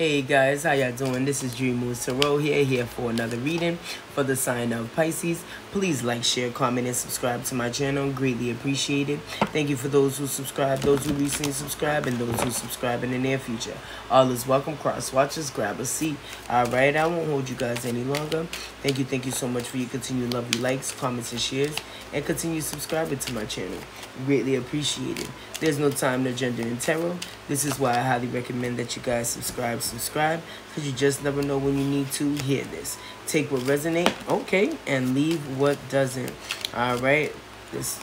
Hey guys, how y'all doing? This is DreamMoods Tarot here, here for another reading for the sign of Pisces. Please like, share, comment, and subscribe to my channel. Greatly appreciated. Thank you for those who subscribe, those who recently subscribe, and those who subscribe in the near future. All is welcome. Cross watchers, grab a seat. Alright, I won't hold you guys any longer. Thank you, thank you so much for your continued lovely likes, comments, and shares, and continue subscribing to my channel. Greatly appreciated. There's no time no gender in tarot. This is why I highly recommend that you guys subscribe, subscribe, because you just never know when you need to hear this. Take what resonate, okay, and leave what doesn't. All right, this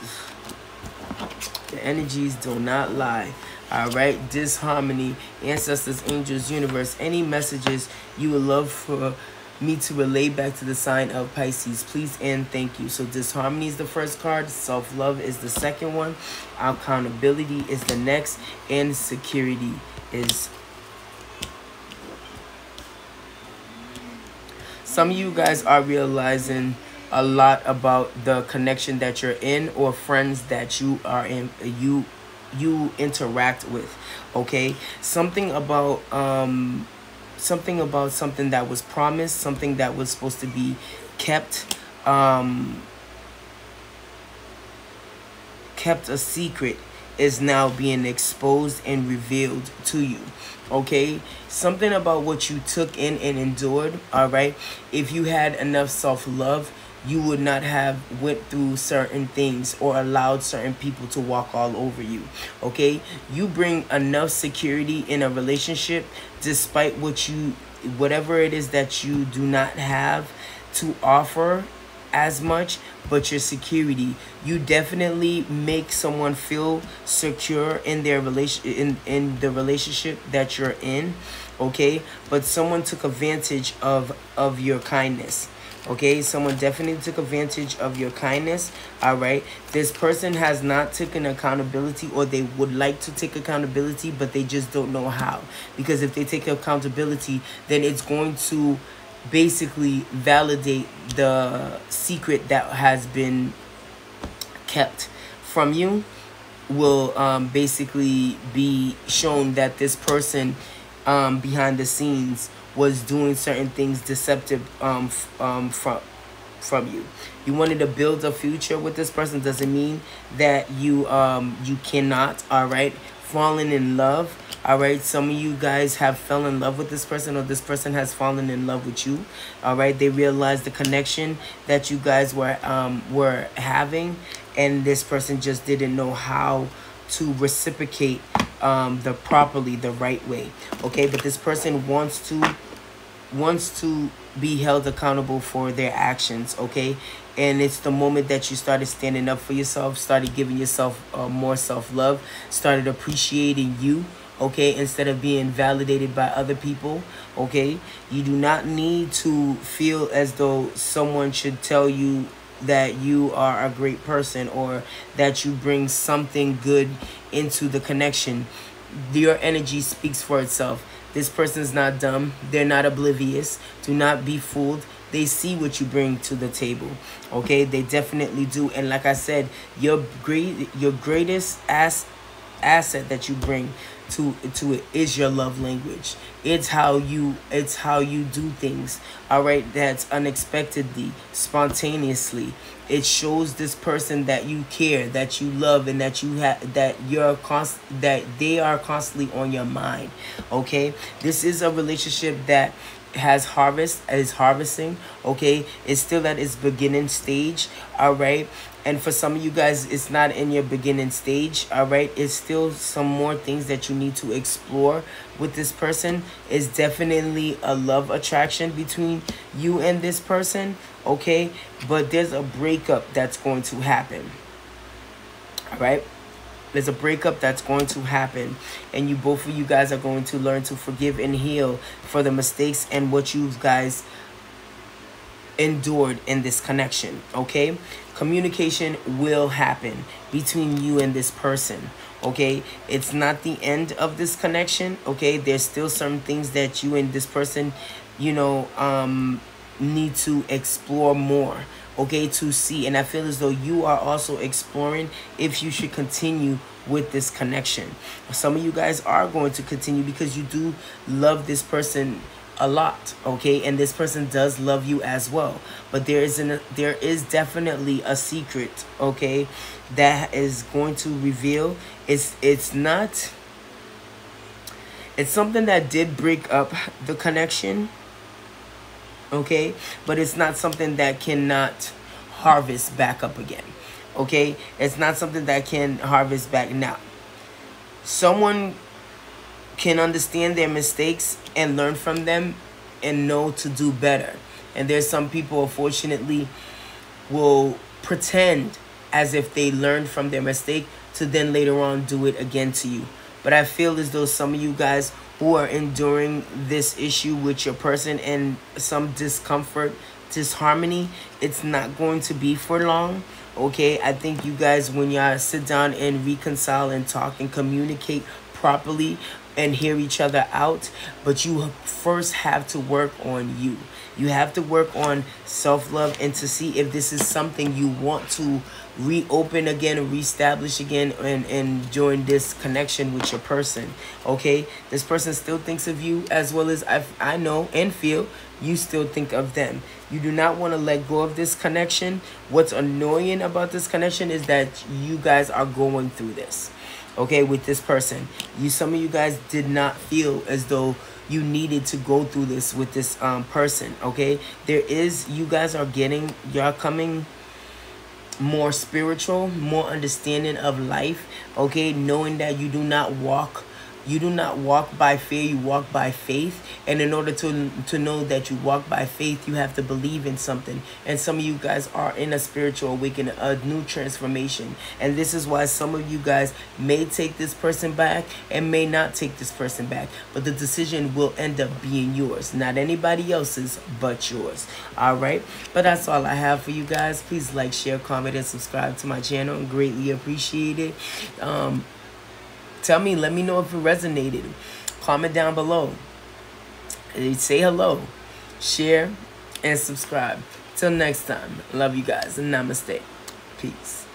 the energies do not lie. All right, disharmony, ancestors, angels, universe, any messages you would love for me to relay back to the sign of Pisces. Please and thank you. So disharmony is the first card. Self-love is the second one. Accountability is the next. And security is... Some of you guys are realizing a lot about the connection that you're in or friends that you are in you you interact with okay something about um something about something that was promised, something that was supposed to be kept, um, kept a secret is now being exposed and revealed to you okay? Something about what you took in and endured all right? If you had enough self-love you would not have went through certain things or allowed certain people to walk all over you okay? You bring enough security in a relationship despite what you whatever it is that you do not have to offer as much but your security. You definitely make someone feel secure in their relation in in the relationship that you're in okay? But someone took advantage of of your kindness okay? Someone definitely took advantage of your kindness all right? This person has not taken accountability or they would like to take accountability but they just don't know how. Because if they take accountability then it's going to basically validate the secret that has been kept from you will um, basically be shown that this person um, behind the scenes was doing certain things deceptive um, um, from from you. You wanted to build a future with this person doesn't mean that you um you cannot, all right? Falling in love, all right? Some of you guys have fell in love with this person or this person has fallen in love with you. All right? They realized the connection that you guys were um were having and this person just didn't know how to reciprocate um the properly the right way. Okay? But this person wants to wants to be held accountable for their actions okay and it's the moment that you started standing up for yourself started giving yourself uh, more self-love started appreciating you okay instead of being validated by other people okay you do not need to feel as though someone should tell you that you are a great person or that you bring something good into the connection your energy speaks for itself this person's not dumb. They're not oblivious. Do not be fooled. They see what you bring to the table. Okay? They definitely do. And like I said, your great your greatest ass asset that you bring to to it is your love language. It's how you it's how you do things all right? That's unexpectedly spontaneously. It shows this person that you care that you love and that you have that you're const that they are constantly on your mind okay? This is a relationship that has harvest is harvesting okay? It's still at its beginning stage all right? And for some of you guys it's not in your beginning stage all right? It's still some more things that you need to explore with this person. Is definitely a love attraction between you and this person okay? But there's a breakup that's going to happen all right there's a breakup that's going to happen and you both of you guys are going to learn to forgive and heal for the mistakes and what you guys endured in this connection okay? Communication will happen between you and this person okay? It's not the end of this connection okay? There's still some things that you and this person you know um need to explore more okay, to see. And I feel as though you are also exploring if you should continue with this connection. Some of you guys are going to continue because you do love this person a lot okay and this person does love you as well but there is an there is definitely a secret okay that is going to reveal it's it's not it's something that did break up the connection okay? But it's not something that cannot harvest back up again okay? It's not something that can harvest back now. Someone can understand their mistakes and learn from them and know to do better. And there's some people unfortunately will pretend as if they learned from their mistake to then later on do it again to you. But i feel as though some of you guys who are enduring this issue with your person and some discomfort, disharmony, it's not going to be for long. Okay, I think you guys, when y'all sit down and reconcile and talk and communicate properly and hear each other out, but you first have to work on you. You have to work on self-love and to see if this is something you want to reopen again reestablish again and, and join this connection with your person. Okay? This person still thinks of you as well as I, I know and feel you still think of them. You do not want to let go of this connection. What's annoying about this connection is that you guys are going through this. Okay, with this person. You some of you guys did not feel as though you needed to go through this with this um, person okay there is you guys are getting y'all coming more spiritual more understanding of life okay knowing that you do not walk you do not walk by fear, you walk by faith. And in order to, to know that you walk by faith, you have to believe in something. And some of you guys are in a spiritual awakening, a new transformation. And this is why some of you guys may take this person back and may not take this person back. But the decision will end up being yours, not anybody else's, but yours. All right. But that's all I have for you guys. Please like, share, comment, and subscribe to my channel. Greatly appreciate it. Um, Tell me, let me know if it resonated. Comment down below. Say hello, share, and subscribe. Till next time, love you guys and namaste. Peace.